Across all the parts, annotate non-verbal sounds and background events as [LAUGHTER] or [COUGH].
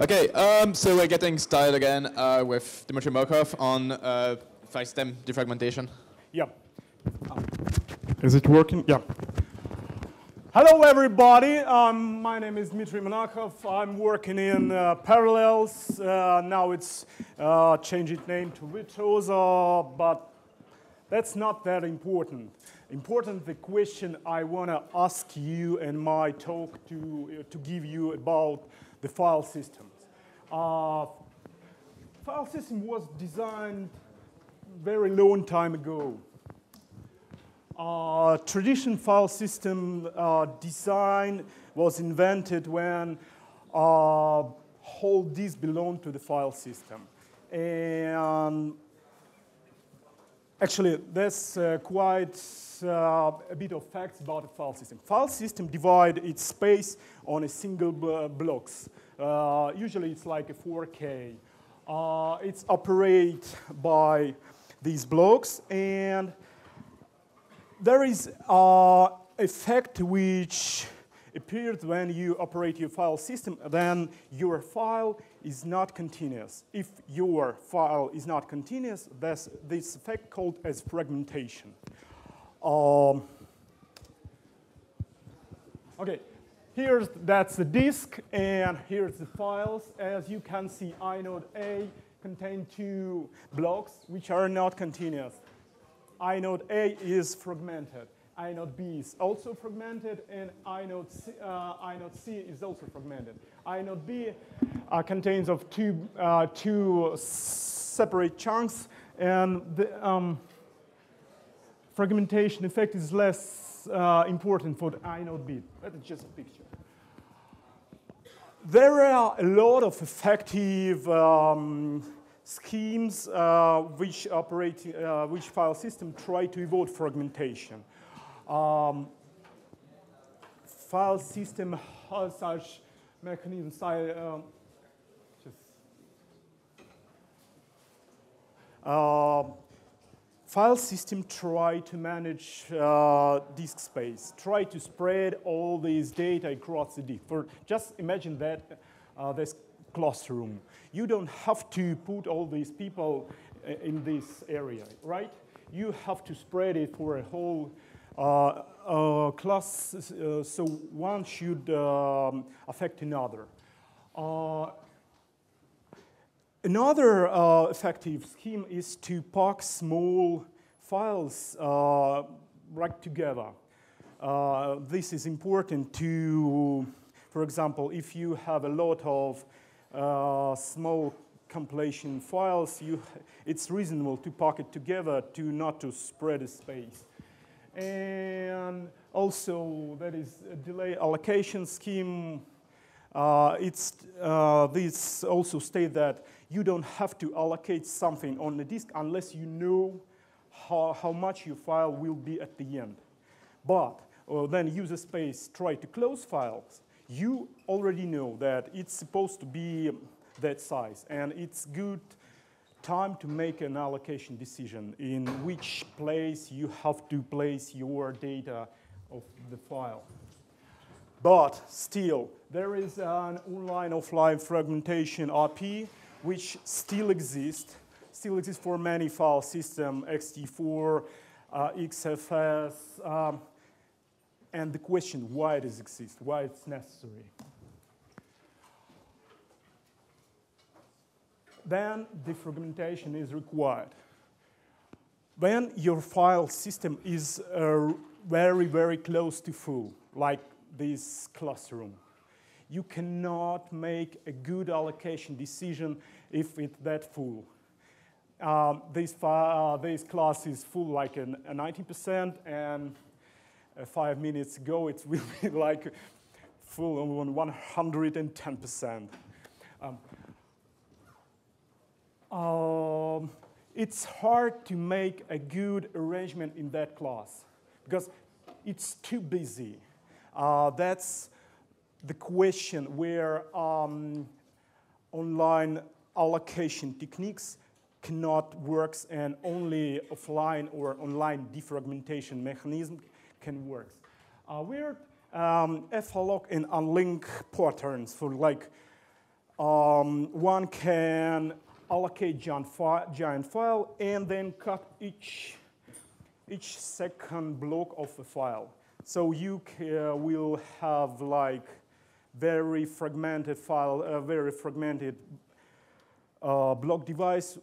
Okay, um, so we're getting started again uh, with Dmitry Monakhov on uh, file system defragmentation. Yeah. Is it working? Yeah. Hello, everybody. Um, my name is Dmitry Monakhov. I'm working in uh, Parallels. Uh, now it's uh, changed its name to Virtuozzo, but that's not that important. Important the question I want to ask you in my talk to, uh, to give you about the file systems. Uh, file system was designed very long time ago. Uh, traditional file system uh, design was invented when uh, whole disk belonged to the file system. And actually, that's uh, quite uh, a bit of facts about a file system. File system divide its space on a single blocks. Uh, usually it's like a 4K. Uh, it's operate by these blocks and there is an effect which appears when you operate your file system, then your file is not continuous. If your file is not continuous, there's this effect called as fragmentation. Um, okay, here's that's the disk, and here's the files. As you can see, inode A contains two blocks which are not continuous. Inode A is fragmented. Inode B is also fragmented, and inode C, uh, inode C is also fragmented. Inode B uh, contains of two, uh, two separate chunks, and the um, fragmentation effect is less uh, important for the inode B. That is just a picture. There are a lot of effective um, schemes uh, which operate, uh, which file system try to avoid fragmentation. Um, file system has such mechanisms. I, um, just, uh, file system try to manage uh, disk space, try to spread all these data across the disk. For just imagine that uh, this classroom you don't have to put all these people uh, in this area, right? You have to spread it for a whole uh, uh, class, uh, so one should um, affect another. Uh, another uh, effective scheme is to pack small files right together. this is important to, for example, if you have a lot of uh, small compilation files, you, it's reasonable to pack it together to not to spread the space. And also, that is a delay allocation scheme. Uh, it's, uh, this also state that you don't have to allocate something on the disk unless you know how, how much your file will be at the end. But uh, then user space try to close files you already know that it's supposed to be that size, and it's good time to make an allocation decision in which place you have to place your data of the file. But still, there is an online-offline fragmentation RP which still exists, still exists for many file systems, ext4, uh, XFS, um, and the question why does it exist, why it's necessary. Then defragmentation is required. When your file system is uh, very, very close to full, like this classroom, you cannot make a good allocation decision if it's that full. Um, this, uh, this class is full like a 90% and uh, five minutes ago, it [LAUGHS] will be like full on 110%. Um, um, it's hard to make a good arrangement in that class because it's too busy. Uh, that's the question where um, online allocation techniques cannot work and only offline or online defragmentation mechanism can work. Uh, weird um, falloc and unlink patterns for like um, one can allocate giant, fi giant file and then cut each, each second block of a file. So you uh, will have like very fragmented file, a very fragmented uh, block device,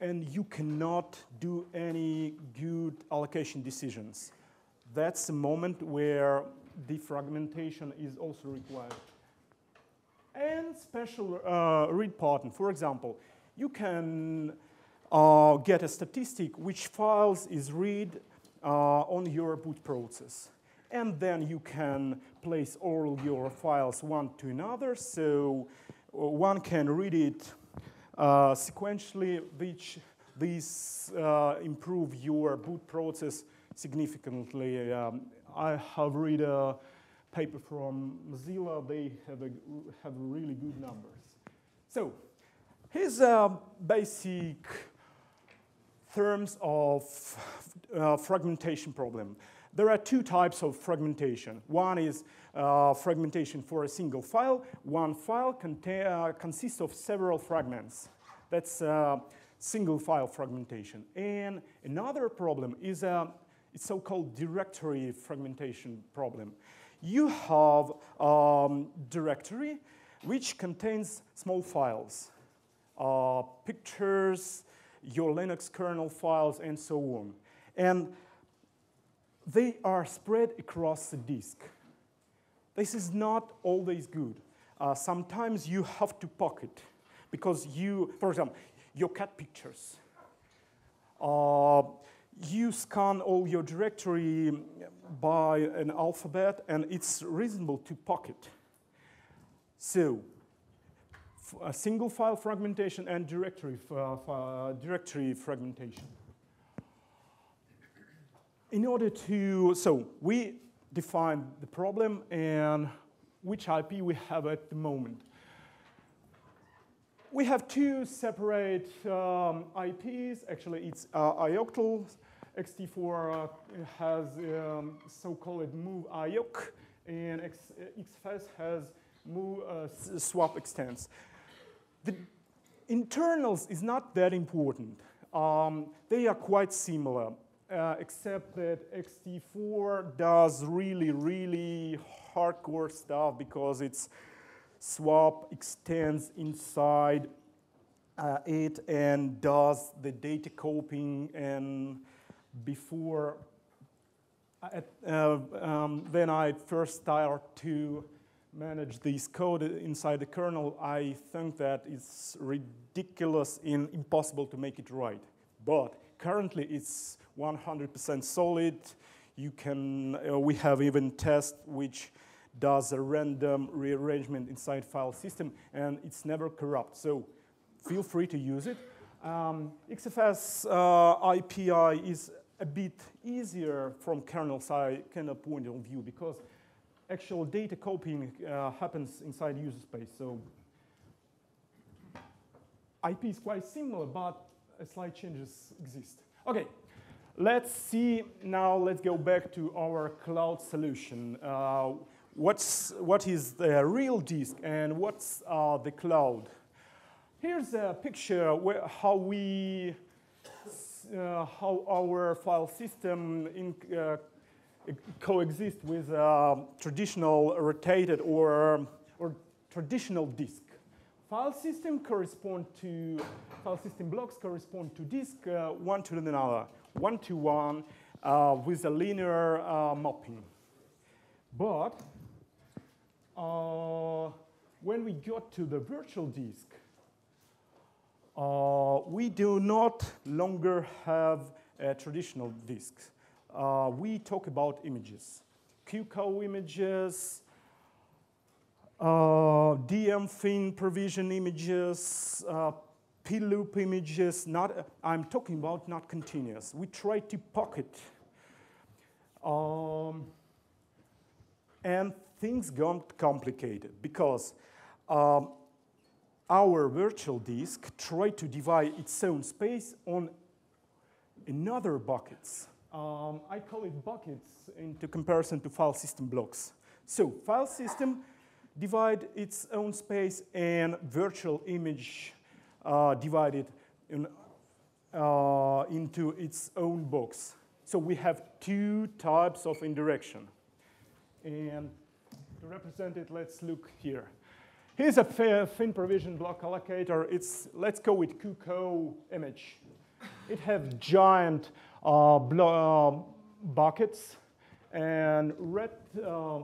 and you cannot do any good allocation decisions. That's the moment where defragmentation is also required. And special uh, read pattern, for example, you can uh, get a statistic which files is read uh, on your boot process. And then you can place all your files one to another, so uh, one can read it uh, sequentially, which this uh, improve your boot process significantly. Um, I have read a paper from Mozilla. They have, a, have really good numbers. So here's a basic terms of uh, fragmentation problem. There are two types of fragmentation. One is uh, fragmentation for a single file. One file uh, consists of several fragments. That's uh, single file fragmentation. And another problem is a so-called directory fragmentation problem. You have a um, directory which contains small files, uh, pictures, your Linux kernel files, and so on. And they are spread across the disk. This is not always good. Uh, sometimes you have to pocket because you, for example, your cat pictures. Uh, you scan all your directory by an alphabet, and it's reasonable to pocket. So, a single file fragmentation and directory, uh, directory fragmentation in order to, so we define the problem and which API we have at the moment. We have two separate um, APIs. Actually, it's uh, ioctl. ext4 uh, has um, so-called move ioc, and X, XFS has move uh, swap extents. The internals is not that important. Um, they are quite similar uh, except that ext4 does really, really hardcore stuff because its swap extents inside uh, it and does the data copying and before uh, um, when I first start to manage this code inside the kernel, I think that it's ridiculous and impossible to make it right. But currently it's 100% solid. You can, uh, we have even test which does a random rearrangement inside file system and it's never corrupt. So feel free to use it. Um, XFS uh, API is a bit easier from kernel side kind of point of view because actual data copying uh, happens inside user space. So API is quite similar, but slight changes exist. Okay, let's see now, let's go back to our cloud solution. Uh, what's, what is the real disk and what's uh, the cloud? Here's a picture where how we, uh, how our file system in, uh, coexist with traditional rotated or, or traditional disk. File system correspond to, file system blocks correspond to disk uh, one to another, one to one uh, with a linear uh, mapping. But uh, when we got to the virtual disk, uh, we do not longer have a traditional disk. Uh, we talk about images, QCOW images, uh, dm-thin provision images, uh, ploop images, not, I'm talking about not continuous. We try to pocket. Um, and things got complicated because um, our virtual disk tried to divide its own space on another buckets. Um, I call it buckets into comparison to file system blocks. So file system divide its own space and virtual image uh, divided in, uh, into its own box. So we have two types of indirection. And to represent it, let's look here. Here's a thin provision block allocator. It's, let's go with QCOW image. It has giant uh, uh, buckets, and red, uh,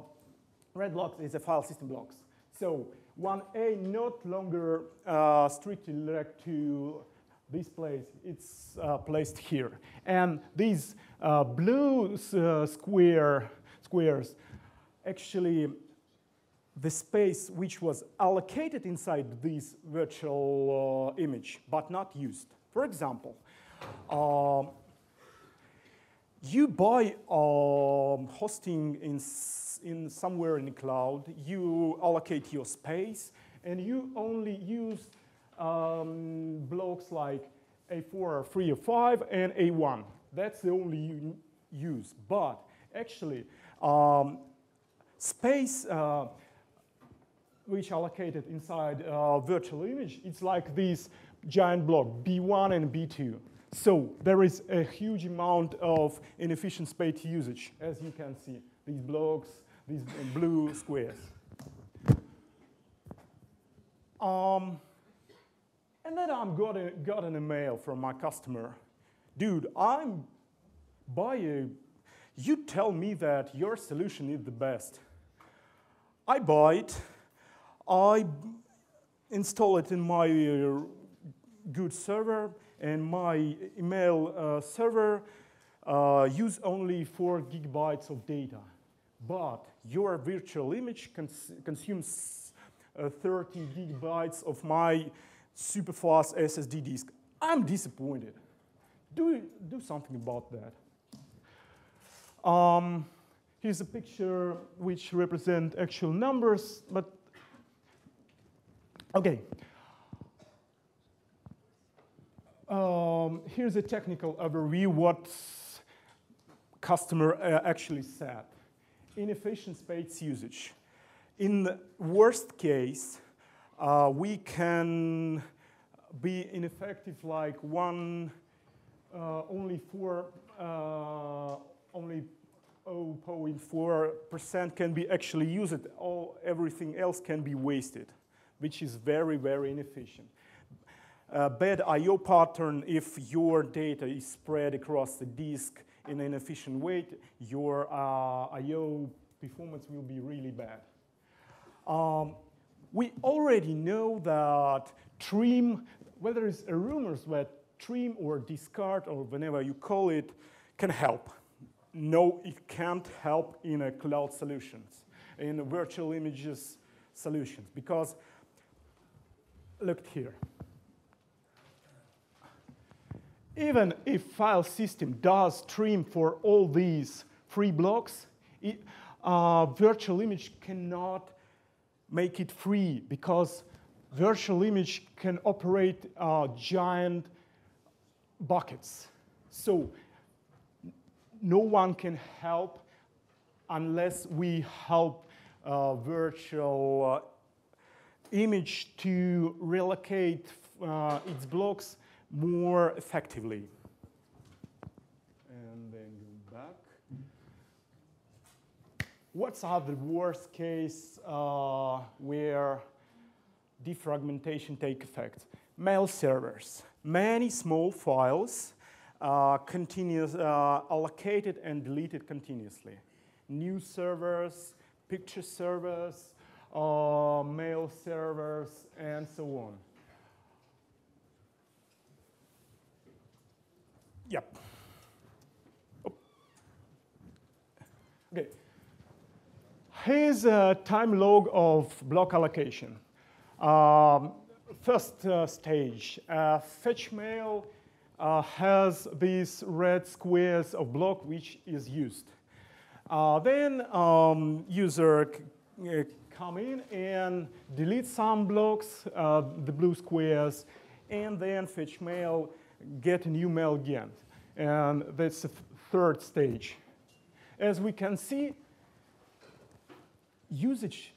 red blocks is a file system blocks. So 1A not longer uh, strictly direct to this place, it's uh, placed here. And these uh, blue square, squares actually the space which was allocated inside this virtual uh, image, but not used. For example, uh, you buy um, hosting in, in somewhere in the cloud, you allocate your space, and you only use um, blocks like A4, 3, or 5, and A1. That's the only use. But actually, um, space uh, which allocated inside a virtual image, it's like this giant block, B1 and B2. So there is a huge amount of inefficient space usage, as you can see, these blocks, these blue squares. Um, and then I got, got an email from my customer. Dude, I'm by you. You tell me that your solution is the best. I buy it, I install it in my uh, good server, and my email uh, server uh, use only 4 gigabytes of data. But your virtual image cons consumes uh, 30 gigabytes of my super fast SSD disk. I'm disappointed. Do, do something about that. Um, here's a picture which represent actual numbers, but Okay. Um, here's a technical overview what customer uh, actually said. Inefficient space usage. In the worst case, uh, we can be ineffective like one, uh, only four, uh, only 0.4% can be actually used. All, everything else can be wasted which is very, very inefficient. A bad I.O. pattern, if your data is spread across the disk in an efficient way, your uh, I.O. performance will be really bad. Um, we already know that trim, whether it's a rumors that trim or discard or whenever you call it, can help. No, it can't help in a cloud solutions, in virtual images solutions, because look here. Even if file system does trim for all these free blocks, it, uh, virtual image cannot make it free because virtual image can operate uh, giant buckets. So no one can help unless we help uh, virtual uh, image to relocate uh, its blocks more effectively. And then go back. What's are the worst case uh, where defragmentation take effect? Mail servers. Many small files uh, continuous, uh, allocated and deleted continuously. News servers, picture servers, uh, mail servers, and so on. Yep. Oh. Okay. Here's a time log of block allocation. Um, first uh, stage, uh, fetch mail uh, has these red squares of block which is used. Uh, then um, user uh, come in and delete some blocks, uh, the blue squares, and then fetch mail, get a new mail again. And that's the third stage. As we can see, usage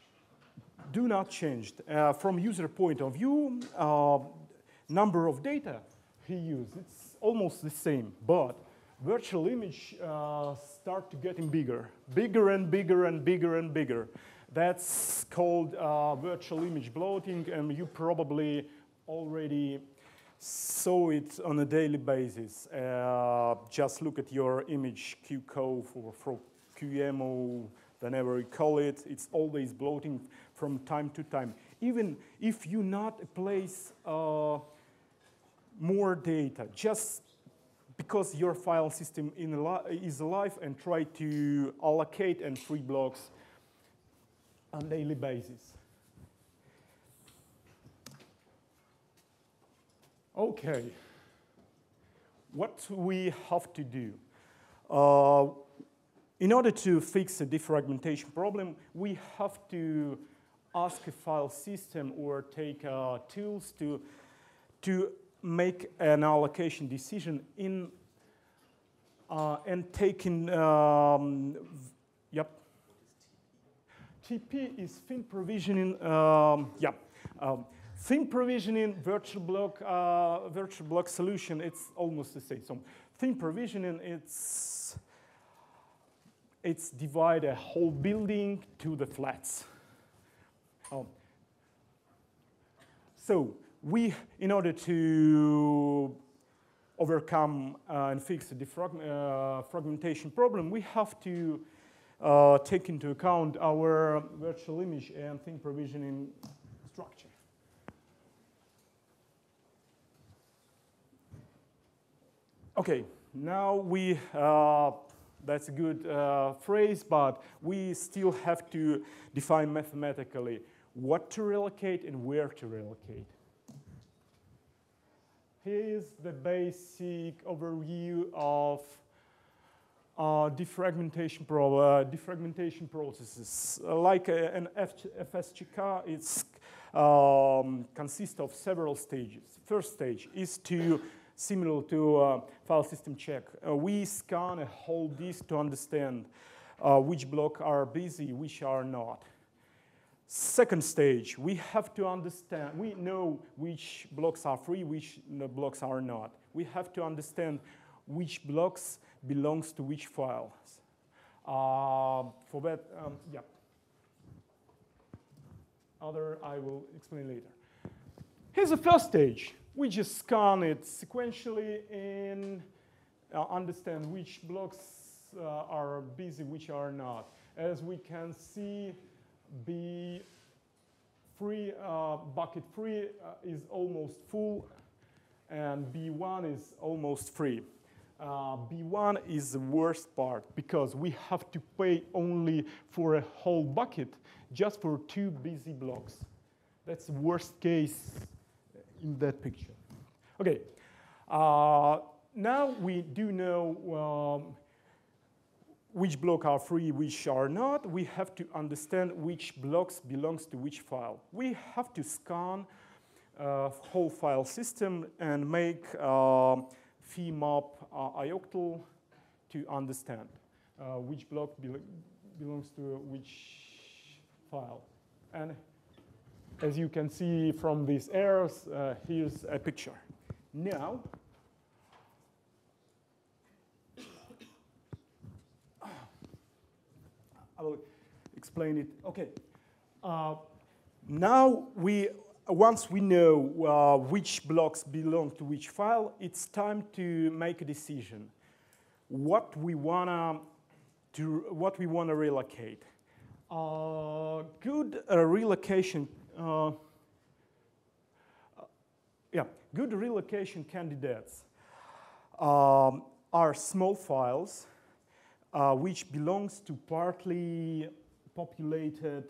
do not change. Uh, from user point of view, uh, number of data he used, it's almost the same, but virtual image uh, start to getting bigger, bigger and bigger and bigger and bigger. That's called uh, virtual image bloating, and you probably already saw it on a daily basis. Uh, just look at your image QCOW for, for QEMU, whenever you call it, it's always bloating from time to time. Even if you not place uh, more data, just because your file system is alive and try to allocate and free blocks on daily basis. Okay, what we have to do? Uh, in order to fix a defragmentation problem, we have to ask a file system or take uh, tools to, to make an allocation decision in uh, and taking, um, yep. TP is thin provisioning, um, yeah. Um, thin provisioning, virtual block, uh, virtual block solution, it's almost the same. So thin provisioning, it's, it's divide a whole building to the flats. Um, so we, in order to overcome uh, and fix the uh, fragmentation problem, we have to uh, take into account our virtual image and thin provisioning structure. Okay, now we, uh, that's a good uh, phrase, but we still have to define mathematically what to relocate and where to relocate. Here's the basic overview of uh, defragmentation, pro uh, defragmentation processes. Uh, like an F FSCK, it um, consists of several stages. First stage is to, similar to uh, file system check, uh, we scan a whole disk to understand uh, which blocks are busy, which are not. Second stage, we have to understand, we know which blocks are free, which blocks are not. We have to understand which blocks belongs to which files. Uh, for that, um, yeah. Other I will explain later. Here's the first stage. We just scan it sequentially and uh, understand which blocks uh, are busy, which are not. As we can see, B free, uh, bucket 3 uh, is almost full, and B1 is almost free. Uh, B1 is the worst part because we have to pay only for a whole bucket just for two busy blocks. That's the worst case in that picture. Okay, uh, now we do know um, which blocks are free, which are not, we have to understand which blocks belongs to which file. We have to scan a whole file system and make uh, map uh, to understand uh, which block be belongs to which file. And as you can see from these arrows, uh, here's a picture. Now, I will explain it. Okay. Uh, now we, once we know uh, which blocks belong to which file, it's time to make a decision. What we wanna to what we wanna relocate. Uh, good uh, relocation. Uh, yeah, good relocation candidates um, are small files uh, which belongs to partly populated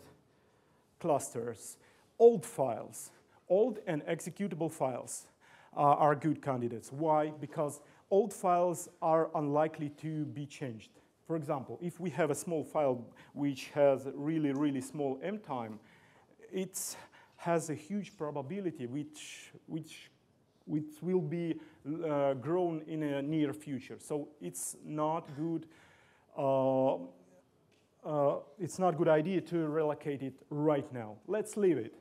clusters. Old files, old and executable files uh, are good candidates. Why? Because old files are unlikely to be changed. For example, if we have a small file which has really, really small M time, it has a huge probability which, which, which will be uh, grown in a near future. So it's not good uh, uh, it's not good idea to relocate it right now. Let's leave it.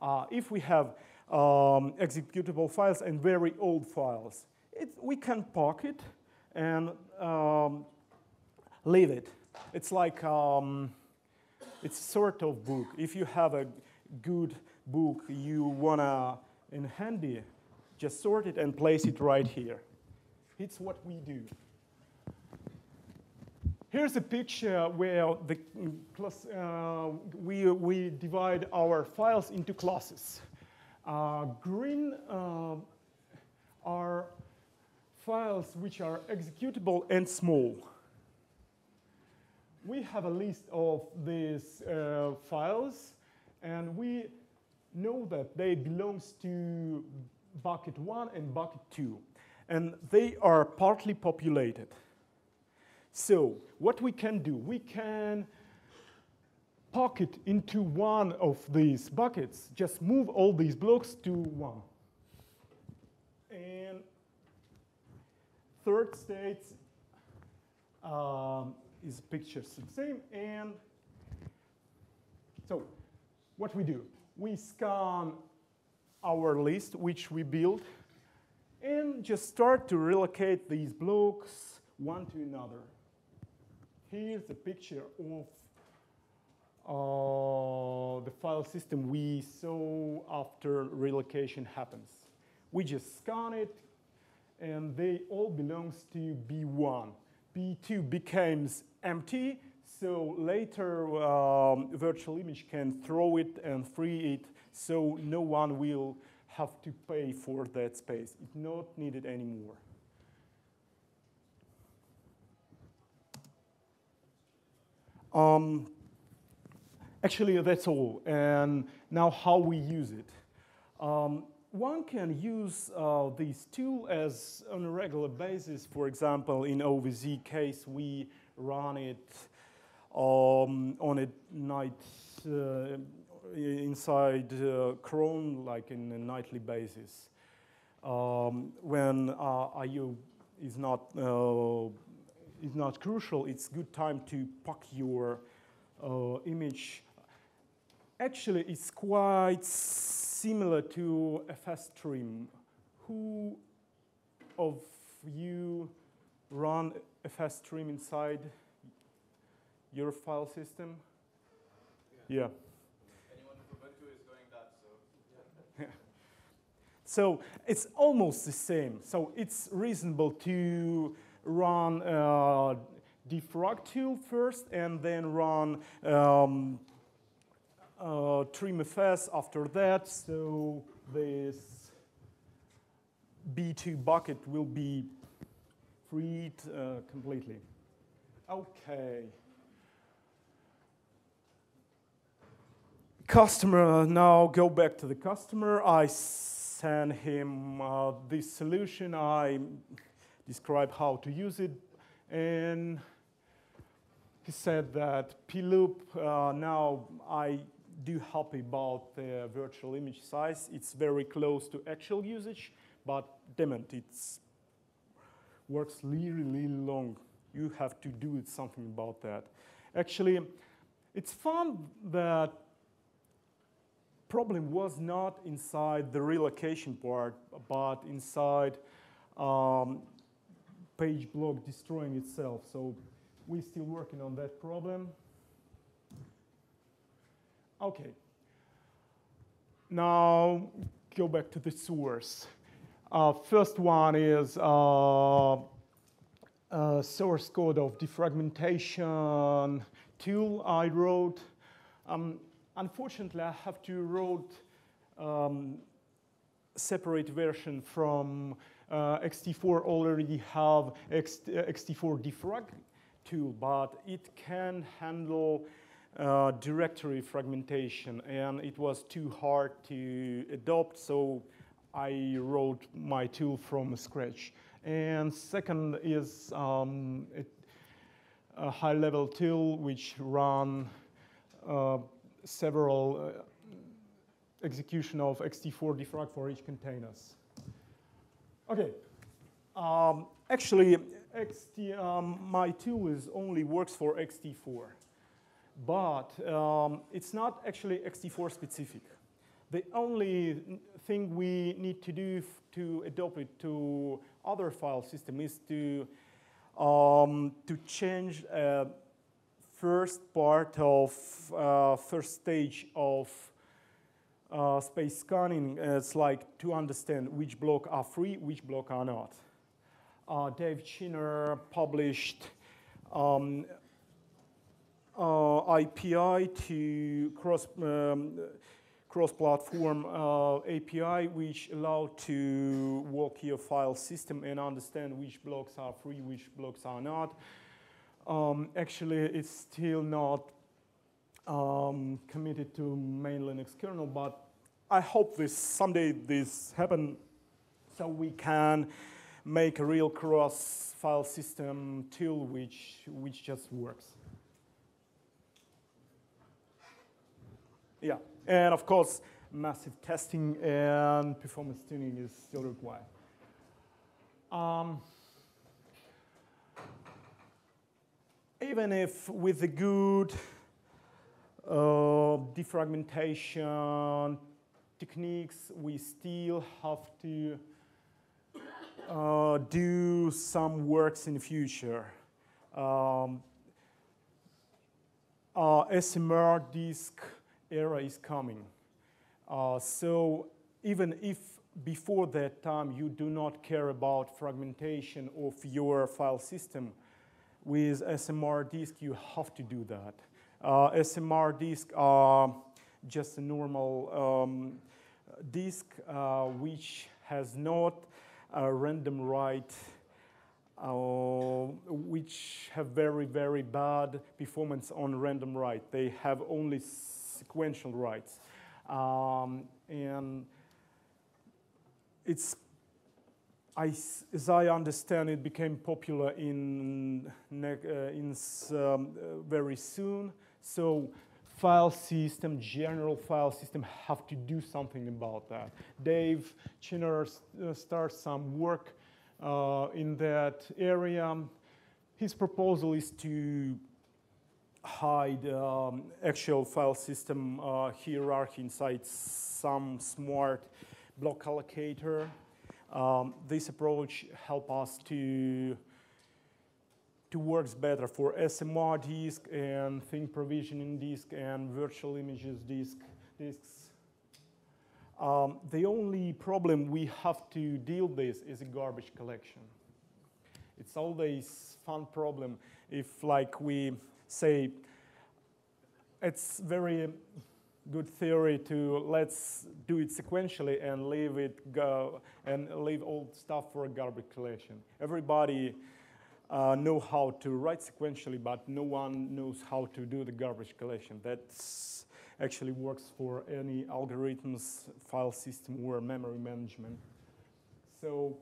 Uh, if we have um, executable files and very old files, it, we can park it and um, leave it. It's like, um, it's sort of book. If you have a good book you wanna in handy, just sort it and place it right here. It's what we do. Here's a picture where the class, uh, we, we divide our files into classes. Uh, green uh, are files which are executable and small. We have a list of these uh, files, and we know that they belongs to bucket one and bucket two, and they are partly populated. So what we can do, we can pocket into one of these buckets, just move all these blocks to one. And third state um, is pictures the same. And so what we do, we scan our list, which we build, and just start to relocate these blocks one to another. Here's a picture of uh, the file system we saw after relocation happens. We just scan it, and they all belongs to B1. B2 becomes empty, so later um, virtual image can throw it and free it, so no one will have to pay for that space. It's not needed anymore. Um, actually, that's all. And now how we use it. Um, one can use uh, this tool as on a regular basis. For example, in OVZ case, we run it um, on a night uh, inside uh, cron, like in a nightly basis. Um, when uh, IO is not uh, is not crucial, it's good time to pack your uh, image. Actually, it's quite similar to fstrim. Who of you run fstrim inside your file system? Yeah. yeah. Anyone from Ubuntu is doing that, so. Yeah. [LAUGHS] So it's almost the same. So it's reasonable to run uh, defrag tool first and then run um, uh, trimfs after that. So this B2 bucket will be freed uh, completely. Okay. Customer, now go back to the customer. I send him uh, this solution. I describe how to use it. And he said that ploop, uh, now I do happy about the virtual image size. It's very close to actual usage, but damn it, it works really, really long. You have to do something about that. Actually, it's fun that problem was not inside the relocation part, but inside um, page block destroying itself. So we're still working on that problem. Okay. Now go back to the source. Uh, first one is uh, source code of defragmentation tool I wrote. Um, unfortunately, I have to write um, separate version from uh, ext4 already have X, uh, ext4 defrag tool, but it can handle uh, directory fragmentation, and it was too hard to adopt, so I wrote my tool from scratch. And second is um, a high-level tool which run uh, several uh, execution of ext4 defrag for each containers. Okay. Um, actually, XT, um, my tool is only works for ext4. but um, it's not actually ext4 specific. The only thing we need to do to adopt it to other file system is to um, to change uh, first part of uh, first stage of uh, space scanning. It's like to understand which block are free, which block are not. Uh, Dave Chinner published um, uh, API to cross um, cross-platform uh, API, which allow to walk your file system and understand which blocks are free, which blocks are not. Um, actually, it's still not um, committed to main Linux kernel, but I hope this someday this happen so we can make a real cross file system tool which, which just works. Yeah, and of course, massive testing and performance tuning is still required. Um, even if with the good uh, defragmentation techniques, we still have to uh, do some works in the future. Um, uh, SMR disk era is coming. Uh, so even if before that time you do not care about fragmentation of your file system, with SMR disk you have to do that. Uh, SMR disk are just a normal um, disk uh, which has not a random write uh, which have very, very bad performance on random write. They have only sequential writes. Um, and it's, I, as I understand, it became popular in, uh, in um, very soon. So file system, general file system have to do something about that. Dave Chinner uh, starts some work uh, in that area. His proposal is to hide um, actual file system uh, hierarchy inside some smart block allocator. Um, this approach help us to to works better for SMR disk and thin provisioning disk and virtual images disk disks. Um, the only problem we have to deal with is a garbage collection. It's always fun problem if like we say it's very good theory to let's do it sequentially and leave it go and leave all stuff for a garbage collection. Everybody uh, know how to write sequentially, but no one knows how to do the garbage collection. That actually works for any algorithms, file system, or memory management. So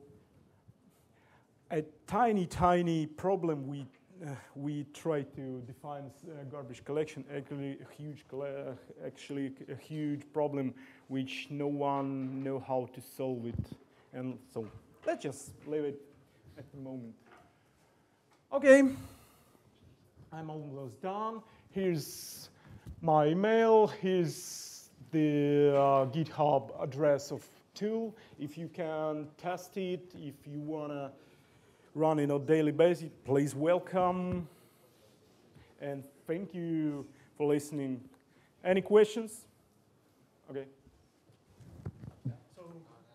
a tiny, tiny problem we we try to define uh, garbage collection. Actually, a huge, actually a huge problem, which no one know how to solve it. And so let's just leave it at the moment. Okay, I'm almost done. Here's my email. Here's the uh, GitHub address of tool. If you can test it, if you wanna run it on a daily basis, please welcome. And thank you for listening. Any questions? Okay. So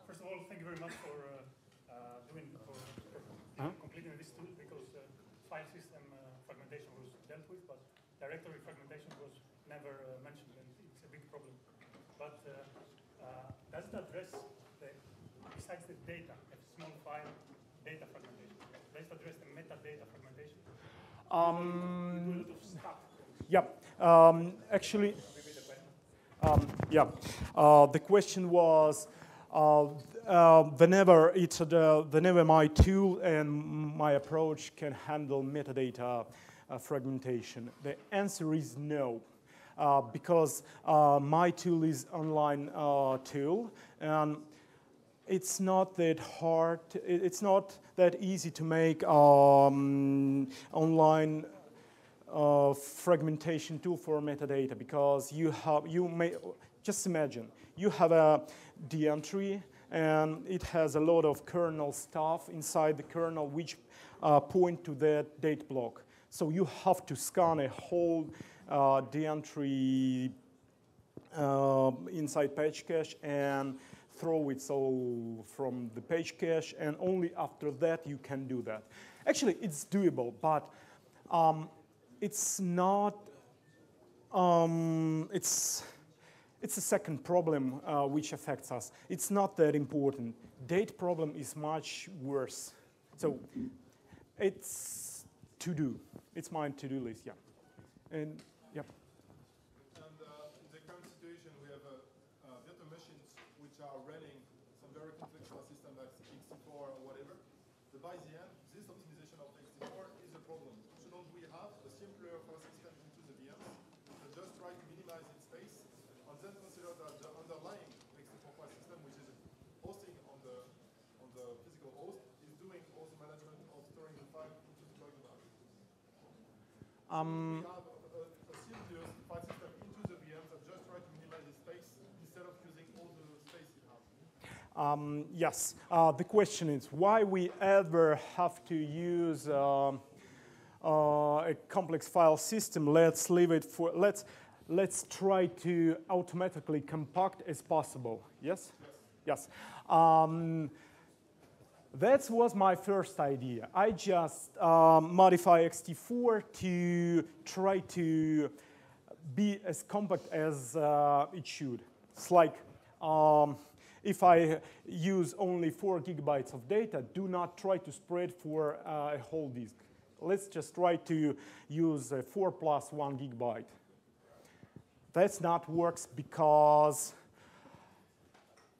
first of all, thank you very much for uh, uh, doing for, for huh? completing this tool because uh, file system uh, fragmentation was dealt with, but directory fragmentation was never uh, mentioned, and it's a big problem. But uh, does it address the, besides the data, a small file data fragmentation? address the metadata fragmentation? Um, yeah, um, actually, um, yeah. Uh, the question was, uh, uh, whenever it's the, whenever my tool and my approach can handle metadata uh, fragmentation, the answer is no. Uh, because uh, my tool is online tool, and it's not that hard, it's not that easy to make um, online uh, fragmentation tool for metadata because you have you may just imagine you have a D entry and it has a lot of kernel stuff inside the kernel which uh, point to that date block. So you have to scan a whole uh, D entry uh, inside page cache and throw it so from the page cache, and only after that you can do that. Actually, it's doable, but um, it's not. Um, it's it's a second problem uh, which affects us. It's not that important. Date problem is much worse. So it's to do. It's my to-do list, yeah. And uh, in the current situation, we have uh, uh, virtual machines which are running some very complex system like ext4 or whatever. But by the end, this optimization of ext4 is a problem. Shouldn't we have a simpler file system into the VMs that just try to minimize its space and then consider that the underlying ext4 file system, which is hosting on the on the physical host, is doing all the management of storing the file into the database. Um, We have a, a, a simplest file system into the VMs that just try to minimize the space instead of using all the space it has. Um, yes, uh, the question is why we ever have to use um, uh, a complex file system. Let's leave it for, let's, let's try to automatically compact as possible. Yes? Yes. Um, that was my first idea. I just um, modify ext4 to try to be as compact as uh, it should. It's like um, if I use only four gigabytes of data, do not try to spread for uh, a whole disk. Let's just try to use four plus one gigabyte. That's not works because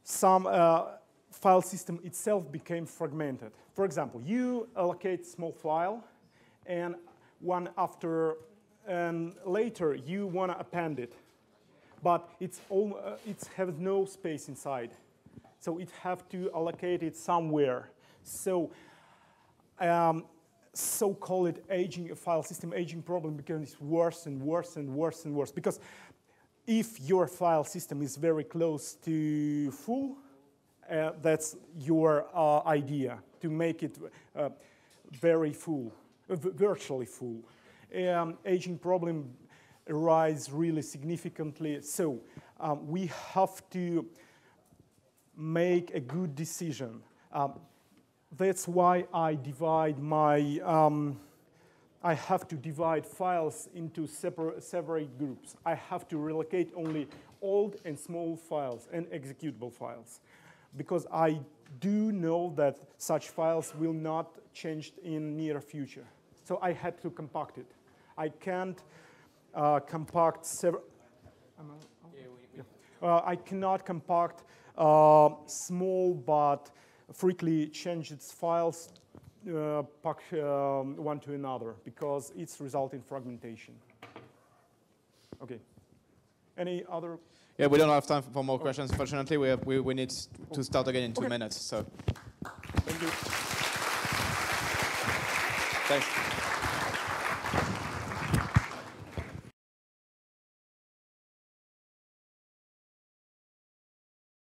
some uh, file system itself became fragmented. For example, you allocate small file, and one after and later you want to append it, but it's all, uh, it has no space inside, so it have to allocate it somewhere. So. Um, so-called aging file system aging problem becomes worse and worse and worse and worse because if your file system is very close to full, uh, that's your uh, idea to make it uh, very full, uh, virtually full. Um, aging problem arise really significantly. So um, we have to make a good decision. Um, that's why I divide my, um, I have to divide files into separate, separate groups. I have to relocate only old and small files and executable files because I do know that such files will not change in near future. So I had to compact it. I can't uh, compact several. Uh, I cannot compact uh, small but frequently change its files uh, pack, um, one to another because it's resulting fragmentation. Okay. Any other? Yeah, we don't have time for more questions. Fortunately, we, have, we, we need to start again in two Okay. minutes. So Thank you.